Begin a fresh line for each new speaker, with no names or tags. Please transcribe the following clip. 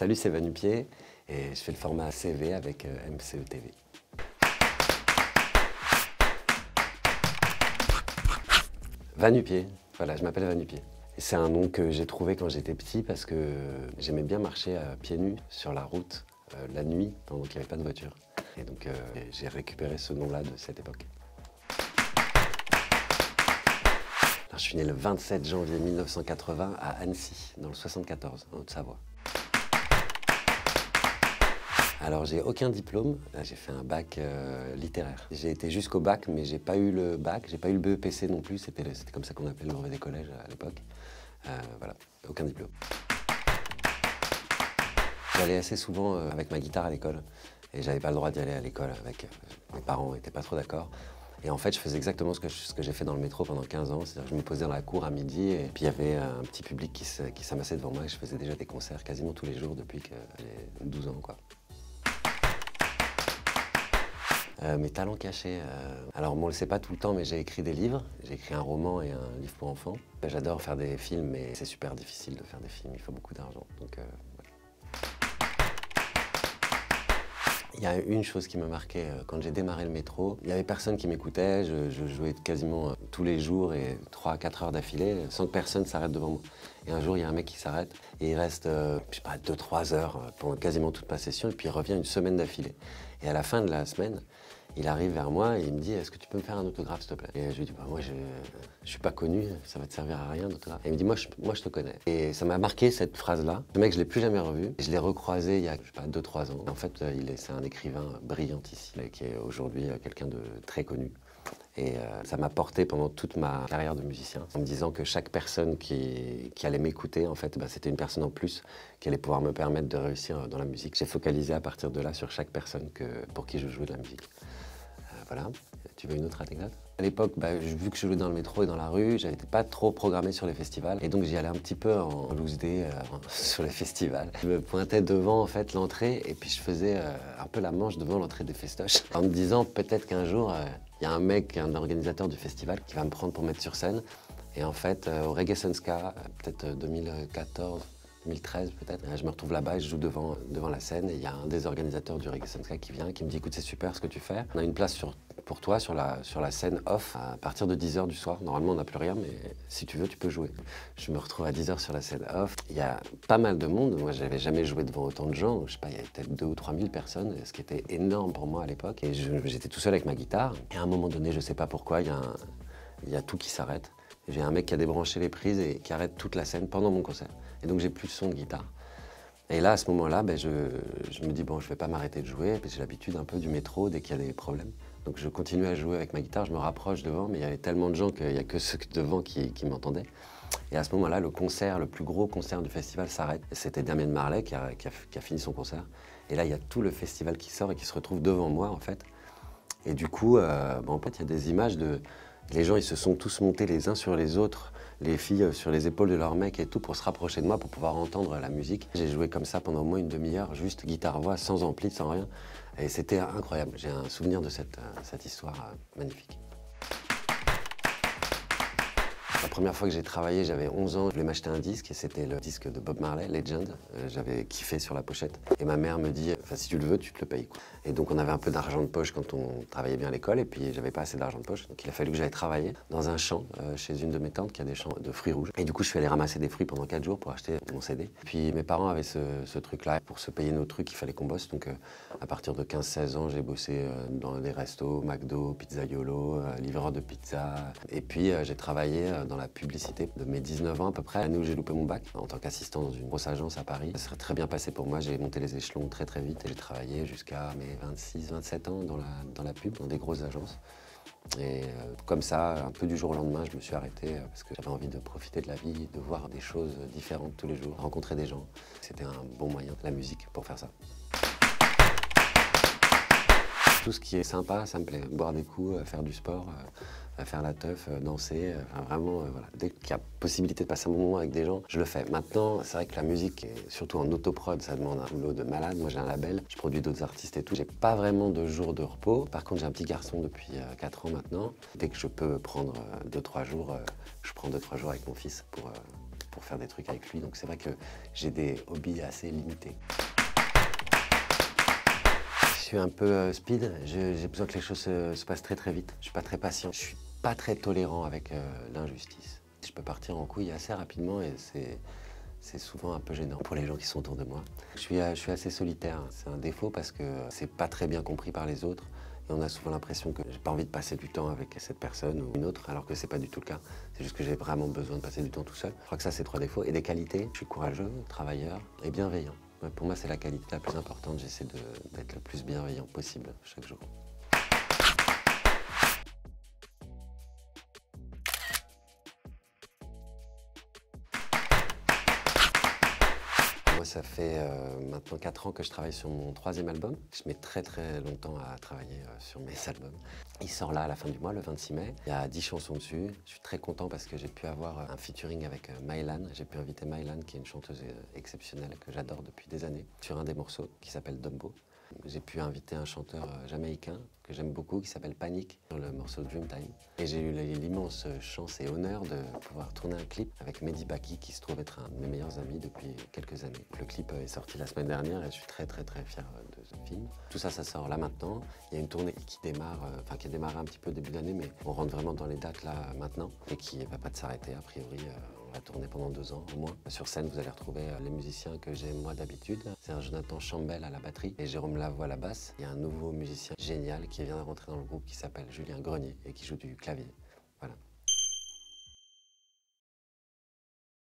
Salut, c'est Vanupier et je fais le format CV avec euh, MCE TV. Vanupier, voilà, je m'appelle Vanupier. C'est un nom que j'ai trouvé quand j'étais petit parce que j'aimais bien marcher à pieds nus sur la route euh, la nuit pendant qu'il n'y avait pas de voiture. Et donc euh, j'ai récupéré ce nom-là de cette époque. Je suis né le 27 janvier 1980 à Annecy, dans le 74, en Haute-Savoie. Alors j'ai aucun diplôme, j'ai fait un bac euh, littéraire. J'ai été jusqu'au bac, mais j'ai pas eu le bac, j'ai pas eu le BEPC non plus, c'était comme ça qu'on appelait le brevet des collèges à l'époque. Euh, voilà, aucun diplôme. J'allais assez souvent euh, avec ma guitare à l'école, et j'avais pas le droit d'y aller à l'école avec mes parents, n'étaient pas trop d'accord. Et en fait, je faisais exactement ce que, ce que j'ai fait dans le métro pendant 15 ans. C'est-à-dire que je me posais dans la cour à midi et puis il y avait un petit public qui s'amassait devant moi et je faisais déjà des concerts quasiment tous les jours depuis que j'ai 12 ans. Quoi. Euh, mes talents cachés. Euh, alors, on ne le sait pas tout le temps, mais j'ai écrit des livres. J'ai écrit un roman et un livre pour enfants. J'adore faire des films, mais c'est super difficile de faire des films. Il faut beaucoup d'argent. Donc, euh, Il y a une chose qui m'a marqué quand j'ai démarré le métro. Il n'y avait personne qui m'écoutait. Je, jouais quasiment tous les jours et 3 à 4 heures d'affilée sans que personne s'arrête devant moi. Et un jour, il y a un mec qui s'arrête et il reste, je sais pas, 2-3 heures pendant quasiment toute ma session et puis il revient une semaine d'affilée. Et à la fin de la semaine, il arrive vers moi et il me dit Est-ce que tu peux me faire un autographe, s'il te plaît? Et je lui dis bah, Moi, je ne suis pas connu, ça va te servir à rien d'autographe. Et il me dit moi je, moi, je te connais. Et ça m'a marqué cette phrase-là. Le mec, je l'ai plus jamais revu. Je l'ai recroisé il y a, je sais pas, 2-3 ans. En fait, c'est un écrivain brillantissime qui est aujourd'hui quelqu'un de très connu. Et euh, ça m'a porté pendant toute ma carrière de musicien, en me disant que chaque personne qui, allait m'écouter, en fait, bah, c'était une personne en plus qui allait pouvoir me permettre de réussir dans la musique. J'ai focalisé à partir de là sur chaque personne que, pour qui je jouais de la musique. Euh, voilà. Tu veux une autre anecdote? À l'époque, bah, vu que je jouais dans le métro et dans la rue, j'étais pas trop programmé sur les festivals. Et donc j'y allais un petit peu en loose day euh, sur les festivals. Je me pointais devant en fait l'entrée et puis je faisais un peu la manche devant l'entrée des festoches. En me disant peut-être qu'un jour, il y a un mec, un organisateur du festival, qui va me prendre pour mettre sur scène. Et en fait, euh, au Reggae Sunska, peut-être 2014, 2013 peut-être, je me retrouve là-bas et je joue devant, devant la scène. Et il y a un des organisateurs du Reggae Sunska qui vient, qui me dit Écoute, c'est super ce que tu fais. On a une place pour toi sur la, sur la scène off à partir de 10h du soir. Normalement, on n'a plus rien, mais si tu veux, tu peux jouer. Je me retrouve à 10h sur la scène off. Il y a pas mal de monde. Moi, j'avais jamais joué devant autant de gens. Je sais pas, il y avait peut-être 2 ou 3 000 personnes, ce qui était énorme pour moi à l'époque. Et j'étais tout seul avec ma guitare. Et à un moment donné, je sais pas pourquoi, il y a tout qui s'arrête. J'ai un mec qui a débranché les prises et qui arrête toute la scène pendant mon concert. Et donc, j'ai plus de son de guitare. Et là, à ce moment-là, ben, je, me dis, bon, je ne vais pas m'arrêter de jouer, j'ai l'habitude un peu du métro dès qu'il y a des problèmes. Donc je continue à jouer avec ma guitare, je me rapproche devant, mais il y avait tellement de gens qu'il n'y a que ceux devant qui, m'entendaient. Et à ce moment-là, le concert, le plus gros concert du festival s'arrête. C'était Damien Marley qui a, fini son concert. Et là, il y a tout le festival qui sort et qui se retrouve devant moi, en fait. Et du coup, euh, en fait, il y a des images de... Les gens, ils se sont tous montés les uns sur les autres les filles euh, sur les épaules de leur mec et tout pour se rapprocher de moi pour pouvoir entendre la musique. J'ai joué comme ça pendant au moins une demi-heure, juste guitare-voix, sans ampli, sans rien. Et c'était incroyable. J'ai un souvenir de cette, euh, cette histoire euh, magnifique. Première fois que j'ai travaillé, j'avais 11 ans, je voulais m'acheter un disque et c'était le disque de Bob Marley, Legend. Euh, j'avais kiffé sur la pochette. Et ma mère me dit, si tu le veux, tu te le payes. Et donc on avait un peu d'argent de poche quand on travaillait bien à l'école et puis j'avais pas assez d'argent de poche. Donc il a fallu que j'aille travailler dans un champ euh, chez une de mes tantes qui a des champs de fruits rouges. Et du coup je suis allé ramasser des fruits pendant 4 jours pour acheter mon CD. Puis mes parents avaient ce, truc-là. Pour se payer nos trucs, il fallait qu'on bosse. Donc euh, à partir de 15-16 ans, j'ai bossé dans des restos, McDo, Pizzaiolo, livreur de pizza. Et puis j'ai travaillé dans la publicité de mes 19 ans à peu près, l'année où j'ai loupé mon bac, en tant qu'assistant dans une grosse agence à Paris. Ça serait très bien passé pour moi, j'ai monté les échelons très très vite et j'ai travaillé jusqu'à mes 26, 27 ans dans la, dans la pub, dans des grosses agences. Et euh, comme ça, un peu du jour au lendemain, je me suis arrêté euh, parce que j'avais envie de profiter de la vie, de voir des choses différentes tous les jours, rencontrer des gens. C'était un bon moyen, la musique, pour faire ça. Tout ce qui est sympa, ça me plaît. Boire des coups, euh, faire du sport, euh, faire la teuf, euh, danser. vraiment. Dès qu'il y a possibilité de passer un moment avec des gens, je le fais. Maintenant, c'est vrai que la musique, surtout en autoprod, ça demande un boulot de malade. Moi, j'ai un label, je produis d'autres artistes et tout. J'ai pas vraiment de jours de repos. Par contre, j'ai un petit garçon depuis 4 ans maintenant. Dès que je peux prendre 2-3 jours, je prends 2-3 jours avec mon fils pour pour faire des trucs avec lui. Donc c'est vrai que j'ai des hobbies assez limités. Je suis un peu euh, speed, j'ai besoin que les choses se, passent très très vite. Je suis pas très patient, je suis pas très tolérant avec euh, l'injustice. Je peux partir en couille assez rapidement et c'est souvent un peu gênant pour les gens qui sont autour de moi. Je suis, je suis assez solitaire, c'est un défaut parce que c'est pas très bien compris par les autres on a souvent l'impression que j'ai pas envie de passer du temps avec cette personne ou une autre, alors que c'est pas du tout le cas. C'est juste que j'ai vraiment besoin de passer du temps tout seul. Je crois que ça, c'est trois défauts. Et des qualités, je suis courageux, travailleur et bienveillant. Pour moi, c'est la qualité la plus importante. J'essaie d'être le plus bienveillant possible chaque jour. Ça fait euh, maintenant 4 ans que je travaille sur mon troisième album. Je mets très très longtemps à travailler euh, sur mes albums. Il sort là à la fin du mois, le 26 mai. Il y a 10 chansons dessus. Je suis très content parce que j'ai pu avoir un featuring avec euh, Mylan. J'ai pu inviter Mylan, qui est une chanteuse exceptionnelle que j'adore depuis des années, sur un des morceaux qui s'appelle Dumbo. J'ai pu inviter un chanteur jamaïcain que j'aime beaucoup, qui s'appelle Panic, sur le morceau Dreamtime. Et j'ai eu l'immense chance et honneur de pouvoir tourner un clip avec Mehdi Baki, qui se trouve être un de mes meilleurs amis depuis quelques années. Le clip est sorti la semaine dernière et je suis très très très fier de ce film. Tout ça, ça sort là maintenant. Il y a une tournée qui démarre, euh, enfin qui a démarré un petit peu début d'année, mais on rentre vraiment dans les dates là maintenant et qui va pas s'arrêter a priori. On va tourner pendant deux ans au moins. Sur scène, vous allez retrouver euh, les musiciens que j'ai moi d'habitude. C'est un Jonathan Chambel à la batterie et Jérôme Lavoie à la basse. Il y a un nouveau musicien génial qui vient de rentrer dans le groupe qui s'appelle Julien Grenier et qui joue du clavier.